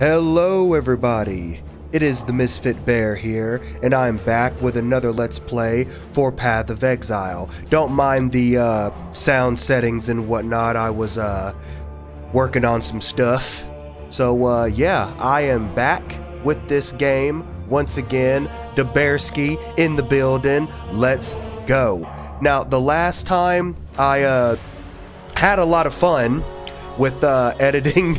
Hello, everybody. It is the Misfit Bear here, and I'm back with another Let's Play for Path of Exile. Don't mind the uh, sound settings and whatnot. I was uh, working on some stuff. So, uh, yeah, I am back with this game once again. Dabearski in the building. Let's go. Now, the last time I uh, had a lot of fun with uh, editing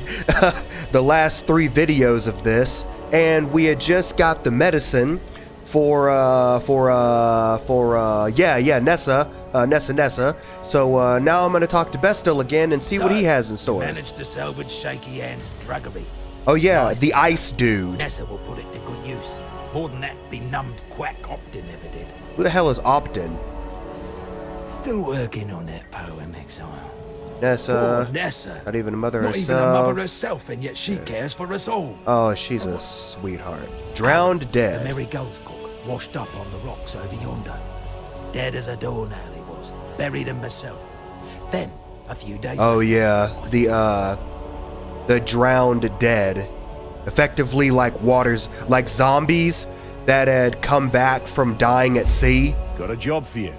the last three videos of this, and we had just got the medicine for uh, for uh, for uh, yeah yeah Nessa uh, Nessa Nessa. So uh, now I'm gonna talk to Bestel again and see what he has in store. Managed to salvage Shaky Hand's druggery. Oh yeah, Nice. the ice dude. Nessa will put it to good use. More than that, benumbed quack Optin ever did. Who the hell is Optin? Still working on that poem, exile. Nessa. Poor Nessa. Not even a mother Not even a herself. mother herself, and yet she cares for us all. Oh, she's a sweetheart. Drowned The dead. Mary Goldscock, washed up on the rocks over yonder. Dead as a doornail he was. Buried him myself. Then, a few days Oh later, yeah, the uh, the drowned dead, effectively like waters, like zombies that had come back from dying at sea. Got a job for you.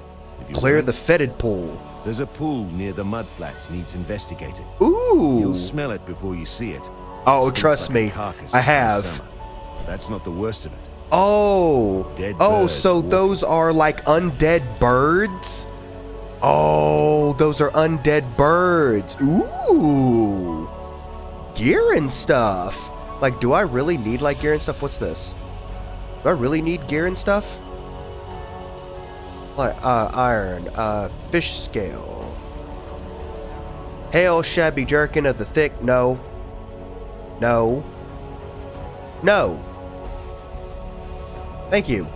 You Clear the fetid pool. There's a pool near the mud flats needs investigating. Ooh! You'll smell it before you see it. Oh, trust like me, I have. that's not the worst of it. Oh. Dead Oh, so walking. those are like undead birds? Oh, those are undead birds. Ooh. Gear and stuff. Like, do I really need like gear and stuff? What's this? Do I really need gear and stuff? Uh, iron, uh, fish scale. Hail, shabby jerkin of the thick. No. No. No. Thank you.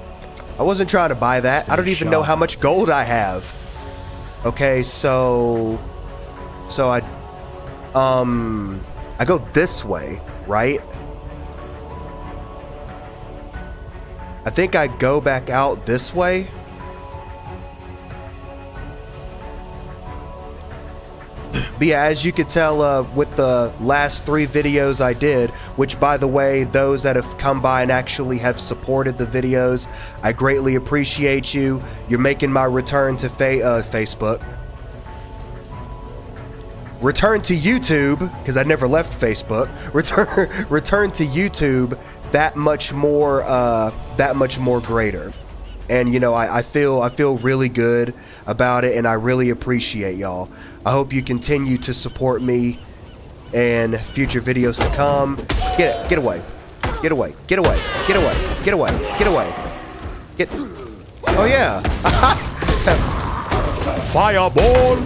I wasn't trying to buy that. I don't even know how much gold I have. Okay, so so I um I go this way, right? I think I go back out this way. But yeah, as you could tell uh, with the last three videos I did, which by the way, those that have come by and actually have supported the videos, I greatly appreciate you. You're making my return to fa- uh, Facebook. Return to YouTube, because I never left Facebook. Return return to YouTube that much more uh, that much more greater. And you know, I, I feel I feel really good about it and I really appreciate y'all. I hope you continue to support me and future videos to come. Get it, get away. Get away. Get away. Get away. Get away. Get away. Get Oh yeah. Fireball.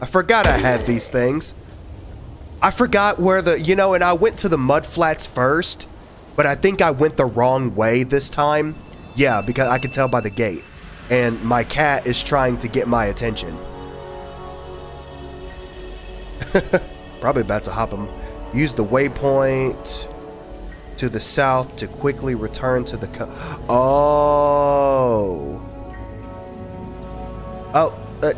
I forgot I had these things. I forgot where the you know, and I went to the mud flats first, but I think I went the wrong way this time. Yeah, because I could tell by the gate. And my cat is trying to get my attention. Probably about to hop him. Use the waypoint to the south to quickly return to the co- Oh. Oh, uh,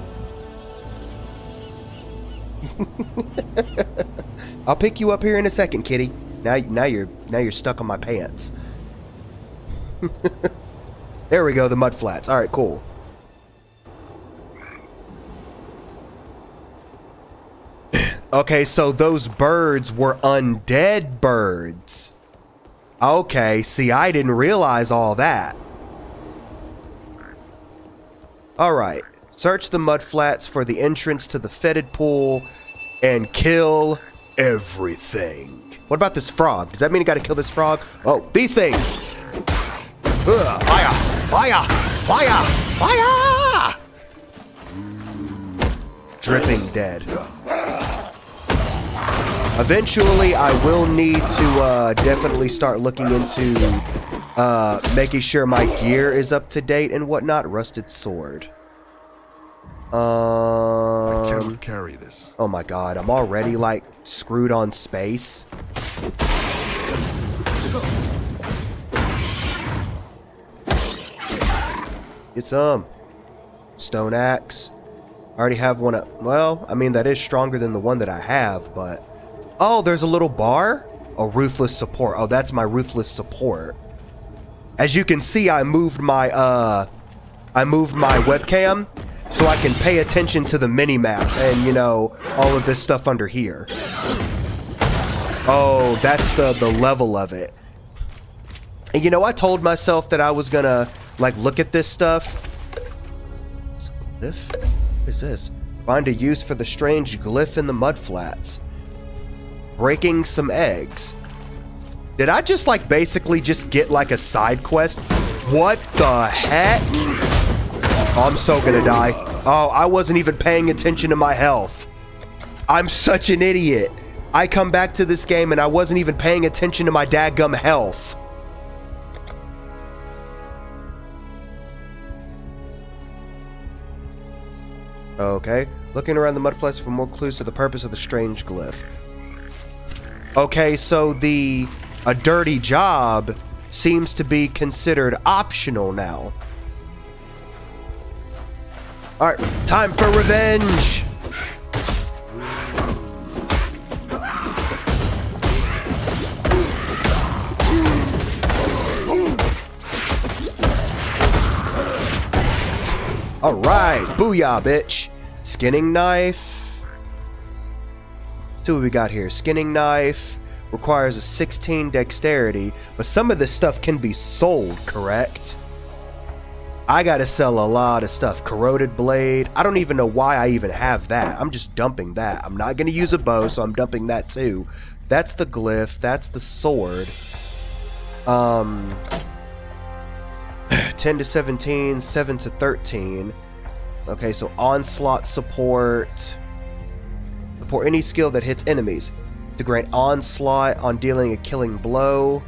I'll pick you up here in a second, kitty. Now, now you're now you're stuck on my pants. there we go, the mud flats. All right, cool. okay, so those birds were undead birds. Okay, see, I didn't realize all that. All right. Search the mud flats for the entrance to the fetid pool and kill everything. What about this frog? Does that mean I gotta kill this frog? Oh, these things! Ugh, fire! Fire! Fire! Fire! Dripping dead. Eventually, I will need to uh, definitely start looking into uh, making sure my gear is up to date and whatnot. Rusted sword. Um. Cannot carry this. Oh my god, I'm already like screwed on space. Get some. Stone axe. I already have one. Of, well, I mean, that is stronger than the one that I have, but. Oh, there's a little bar? A ruthless support. Oh, that's my ruthless support. As you can see, I moved my uh I moved my webcam so I can pay attention to the mini map and you know all of this stuff under here. Oh, that's the the level of it. And you know, I told myself that I was gonna like look at this stuff. Glyph? What is this? Find a use for the strange glyph in the mudflats. Breaking some eggs. Did I just like basically just get like a side quest? What the heck? Oh, I'm so gonna die. Oh, I wasn't even paying attention to my health. I'm such an idiot. I come back to this game and I wasn't even paying attention to my dadgum health. Okay, looking around the mudflats for more clues to the purpose of the strange glyph. Okay, so the a dirty job seems to be considered optional now. Alright, time for revenge! Alright, booyah, bitch! Skinning knife. See what we got here. Skinning knife requires a 16 dexterity, but some of this stuff can be sold, correct? I gotta sell a lot of stuff. Corroded blade. I don't even know why I even have that. I'm just dumping that. I'm not gonna use a bow, so I'm dumping that too. That's the glyph. That's the sword. Um, 10 to 17, 7 to 13. Okay, so onslaught support. Support any skill that hits enemies. To grant onslaught on dealing a killing blow.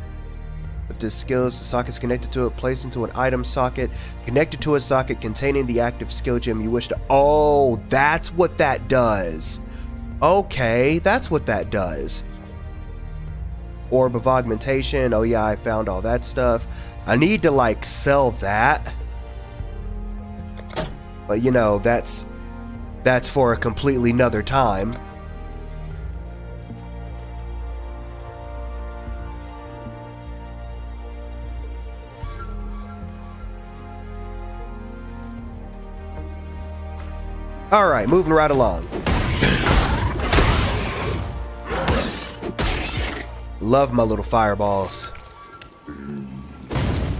With this skill, the socket is connected to it, placed into an item socket, connected to a socket containing the active skill gem you wish to. Oh, that's what that does. Okay, that's what that does. Orb of augmentation. Oh, yeah, I found all that stuff. I need to, like, sell that. But, you know, that's. That's for a completely another time. All right, moving right along. Love my little fireballs.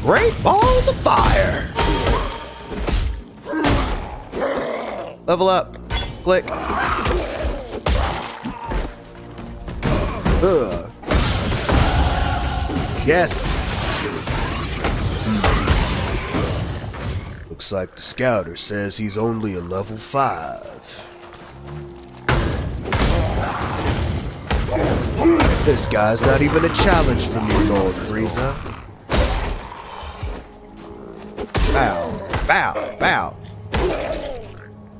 Great balls of fire. Level up. Click. Ugh. Yes. Looks like the scouter says he's only a level 5. This guy's not even a challenge for me, Lord Frieza. Bow, bow.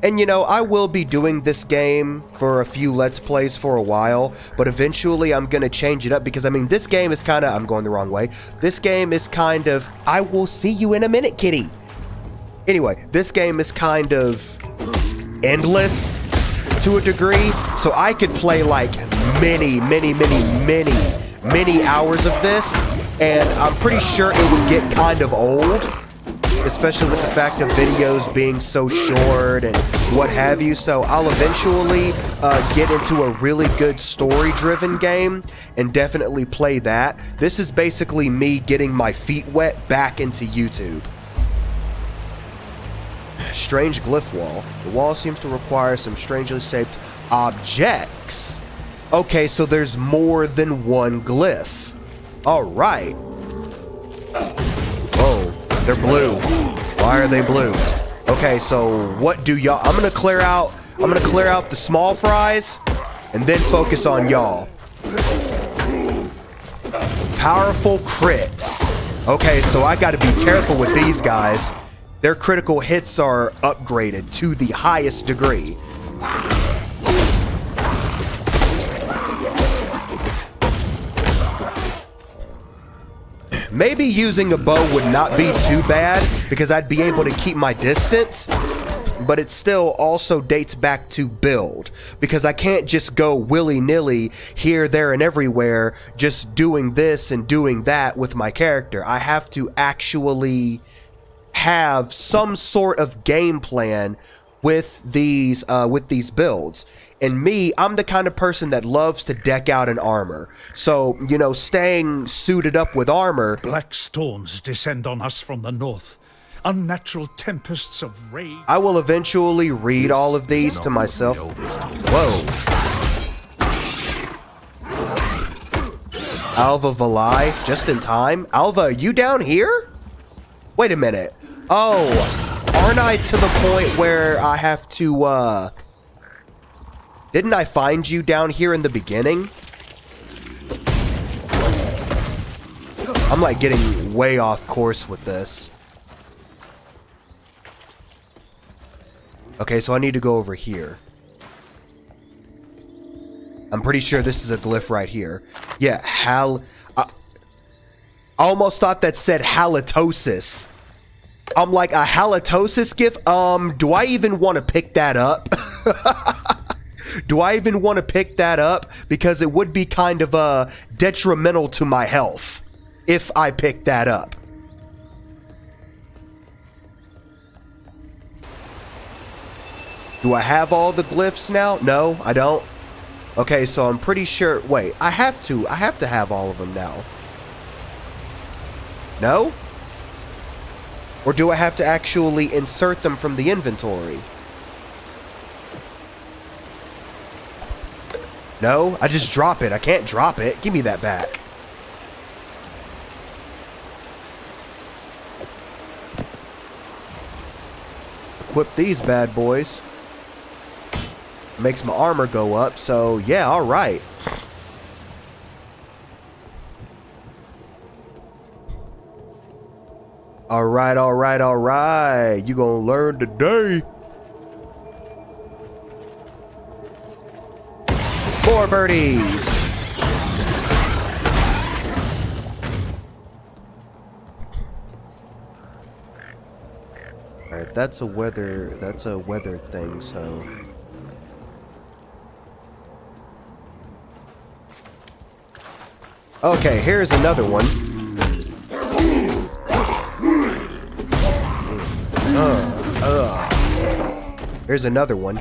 And you know, I will be doing this game for a few Let's Plays for a while, but eventually I'm gonna change it up because I mean, this game is kind of, I'm going the wrong way. This game is kind of, I will see you in a minute, kitty. Anyway, this game is kind of endless to a degree, so I could play like many, many, many, many, many hours of this, and I'm pretty sure it would get kind of old, especially with the fact of videos being so short and what have you. So I'll eventually uh, get into a really good story-driven game and definitely play that. This is basically me getting my feet wet back into YouTube. Strange glyph wall. The wall seems to require some strangely shaped objects. Okay, so there's more than one glyph. All right. They're blue. Why are they blue? Okay, so what do y'all? I'm gonna clear out. I'm gonna clear out the small fries, and then focus on y'all. Powerful crits. Okay, so I got to be careful with these guys. Their critical hits are upgraded to the highest degree. Maybe using a bow would not be too bad because I'd be able to keep my distance. but it still also dates back to build because I can't just go willy nilly here, there, and everywhere just doing this and doing that with my character. I have to actually have some sort of game plan with these uh, with these builds. And me, I'm the kind of person that loves to deck out in armor. So, you know, staying suited up with armor. Black storms descend on us from the north. Unnatural tempests of rage. I will eventually read all of these to myself. Whoa. Alva Valai, just in time. Alva, you down here? Wait a minute. Oh, aren't I to the point where I have to, uh... Didn't I find you down here in the beginning? I'm like getting way off course with this. Okay, so I need to go over here. I'm pretty sure this is a glyph right here. Yeah, hal... I, almost thought that said halitosis. I'm like, a halitosis gif? Um, do I even want to pick that up? do I even want to pick that up? Because it would be kind of uh, detrimental to my health if I pick that up. Do I have all the glyphs now? No, I don't. Okay, so I'm pretty sure... Wait, I have to. I have to have all of them now. No? Or do I have to actually insert them from the inventory? No, I just drop it. I can't drop it. Give me that back. Equip these bad boys. Makes my armor go up, so yeah, alright. Alright, alright, alright. You gonna learn today. Four birdies. Alright, that's a weather that's a weather thing, so Okay, here's another one. Uh, uh. Here's another one.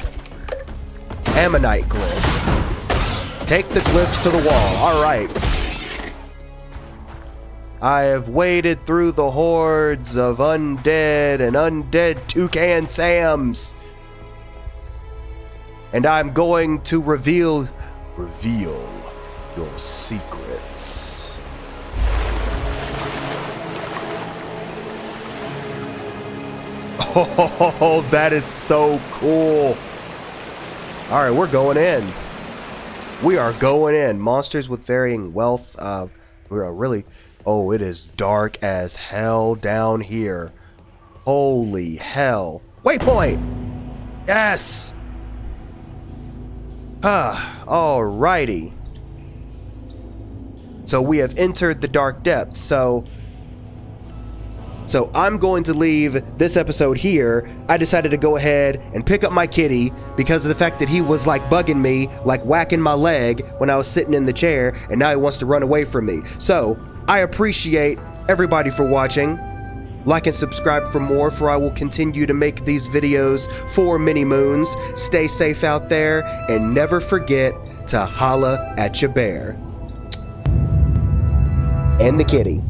Ammonite glyph. Take the glyphs to the wall. Alright. I have waded through the hordes of undead and undead toucan Sams. And I'm going to reveal reveal your secrets. Oh, that is so cool. All right, we're going in. We are going in. Monsters with varying wealth. Uh, we're really. Oh, it is dark as hell down here. Holy hell. Waypoint! Yes! Ah, alrighty. So we have entered the dark depths. So so I'm going to leave this episode here. I decided to go ahead and pick up my kitty because of the fact that he was like bugging me, like whacking my leg when I was sitting in the chair, and now he wants to run away from me. So I appreciate everybody for watching. Like and subscribe for more, for I will continue to make these videos for Mini Moons. Stay safe out there, and never forget to holla at your bear and the kitty.